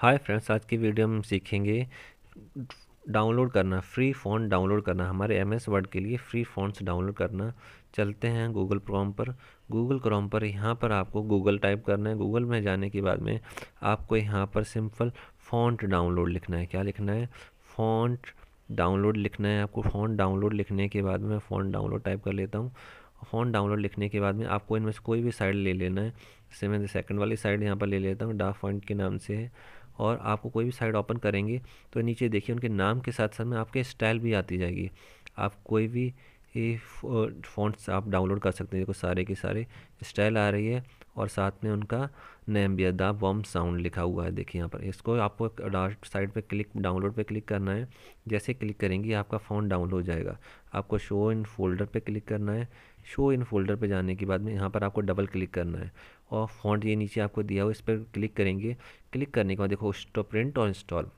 Hi friends, आज की video में हम सीखेंगे डाउनलोड करना, फ्री फ़ॉन्ट डाउनलोड करना। हमारे एम एस वर्ड के लिए फ्री फ़ॉन्ट्स डाउनलोड करना। चलते हैं गूगल क्रोम पर। गूगल क्रोम पर यहाँ पर आपको गूगल टाइप करना है। गूगल में जाने के बाद में आपको यहाँ पर सिंपल फ़ॉन्ट डाउनलोड लिखना है। क्या लिखना है? फ़ॉन्ट डाउनलोड लिखना है। आपको फ़ॉन्ट डाउनलोड लिखने के बाद में फ़ॉन्ट डाउनलोड टाइप कर लेता हूँ। फ़ॉन्ट डाउनलोड लिखने के बाद में आपको इनमें से कोई भी साइड ले लेना है। जैसे मैं सेकंड वाली साइड यहाँ पर ले लेता हूँ। डार्क फॉन्ट के नाम से। है और आपको कोई भी साइड ओपन करेंगे तो नीचे देखिए उनके नाम के साथ साथ में आपके स्टाइल भी आती जाएगी। आप कोई भी फ़ॉन्ट्स आप डाउनलोड कर सकते हैं, देखो सारे के सारे स्टाइल आ रही है और साथ में उनका नेम भी है, द साउंड लिखा हुआ है, देखिए यहाँ पर। इसको आपको डार्क साइड पे क्लिक डाउनलोड पे क्लिक करना है। जैसे क्लिक करेंगे, आपका फ़ोन डाउनलोड हो जाएगा। आपको शो इन फोल्डर पे क्लिक करना है। शो इन फोल्डर पे जाने के बाद में यहाँ पर आपको डबल क्लिक करना है। और फॉन्ट ये नीचे आपको दिया हुआ इस पर क्लिक करेंगे। क्लिक करने के बाद देखो स्टॉप प्रिंट और इंस्टॉल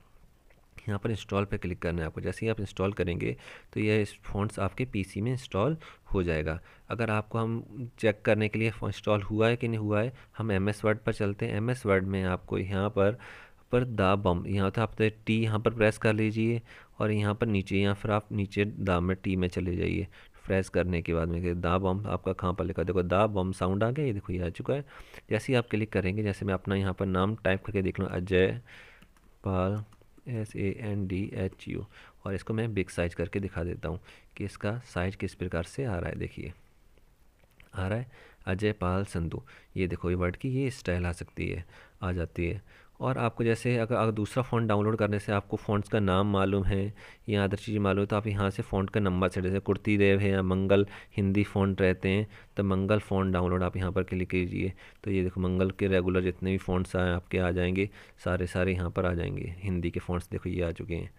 यहाँ पर इंस्टॉल पर क्लिक करना है आपको। जैसे ही आप इंस्टॉल करेंगे तो ये फ़ॉन्ट्स आपके पीसी में इंस्टॉल हो जाएगा। अगर आपको हम चेक करने के लिए इंस्टॉल हुआ है कि नहीं हुआ है, हम एम एस वर्ड पर चलते हैं। एम एस वर्ड में आपको यहाँ पर पर दा बम, यहाँ तो आप टी यहाँ पर प्रेस कर लीजिए और यहाँ पर नीचे, या फिर आप नीचे दा में टी में चले जाइए। प्रेस करने के बाद में दा बम, आपका कहाँ पर लिखा देखो, दा बम साउंड आ गया, ये देखो, ये आ चुका है। जैसे ही आप क्लिक करेंगे, जैसे मैं अपना यहाँ पर नाम टाइप करके देख लूँ, Ajay Pal S A N D H U और इसको मैं बिग साइज़ करके दिखा देता हूँ कि इसका साइज़ किस प्रकार से आ रहा है। देखिए, आ रहा है अजय पाल संधू। ये देखो, ये वर्ड की ये स्टाइल आ सकती है, आ जाती है। और आपको जैसे अगर अगर दूसरा फ़ॉन्ट डाउनलोड करने से आपको फ़ॉन्ट्स का नाम मालूम है, या अदर चीज़ मालूम है तो आप यहाँ से फ़ॉन्ट का नंबर से, जैसे कुर्ती देव है या मंगल हिंदी फ़ॉन्ट रहते हैं तो मंगल फ़ॉन्ट डाउनलोड आप यहाँ पर क्लिक कीजिए। तो ये देखो, मंगल के रेगुलर जितने भी फ़ॉन्ट्स आए आपके आ जाएँगे, सारे सारे यहाँ पर आ जाएँगे। हिंदी के फ़ॉन्ट्स देखो, ये आ चुके हैं।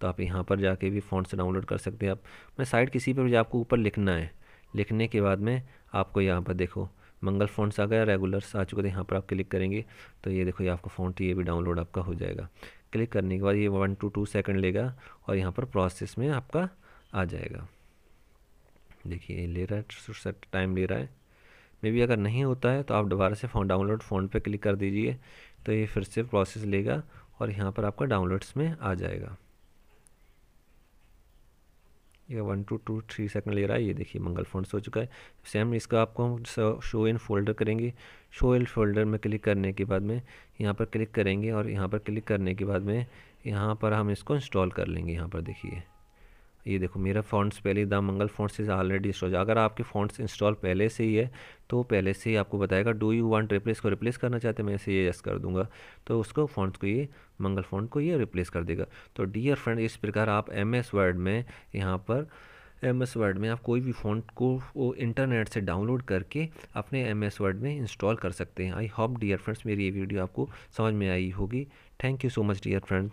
तो आप यहाँ पर जाके भी फ़ॉन्ट्स डाउनलोड कर सकते हैं आप। मैं साइड किसी पर भी आपको ऊपर लिखना है, लिखने के बाद में आपको यहाँ पर देखो मंगल फ़ॉन्ट्स आ गया रेगुलर्स आ चुके थे, यहाँ पर आप क्लिक करेंगे तो ये देखो, ये आपका फ़ॉन्ट ये भी डाउनलोड आपका हो जाएगा। क्लिक करने के बाद ये वन टू टू सेकेंड लेगा और यहाँ पर प्रोसेस में आपका आ जाएगा। देखिए ले रहा है टाइम ले रहा है। मे भी अगर नहीं होता है तो आप दोबारा से फ़ोन डाउनलोड फ़ोन पे क्लिक कर दीजिए तो ये फिर से प्रोसेस लेगा और यहाँ पर आपका डाउनलोड्स में आ जाएगा। ये one two two three second ले रहा है, ये देखिए मंगल फ़ोन हो चुका है। सेम इसका आपको हम शो इन फोल्डर करेंगे। शो इन फोल्डर में क्लिक करने के बाद में यहाँ पर क्लिक करेंगे और यहाँ पर क्लिक करने के बाद में यहाँ पर हम इसको इंस्टॉल कर लेंगे, यहाँ पर देखिए। ये देखो, मेरा फ़ॉन्ट्स पहले the Mangal fonts is already install अगर आपके फ़ॉन्ट्स इंस्टॉल पहले से ही है तो पहले से ही आपको बताएगा डू यू वांट रिप्लेस को रिप्लेस करना चाहते हैं, मैं इसे ये यस कर दूँगा। तो उसको फ़ॉन्ट्स को ये, मंगल फ़ॉन्ट को ये रिप्लेस कर देगा। तो डियर फ्रेंड इस प्रकार आप एम एस वर्ड में, यहाँ पर एम एस वर्ड में आप कोई भी फ़ॉन्ट को इंटरनेट से डाउनलोड करके अपने एम एस वर्ड में इंस्टॉल कर सकते हैं। आई होप डियर फ्रेंड्स मेरी ये वीडियो आपको समझ में आई होगी। Thank you so much dear friend